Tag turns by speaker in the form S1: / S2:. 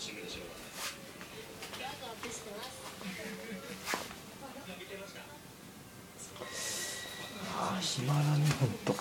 S1: しみでしょうがな
S2: ああ暇だね本んと。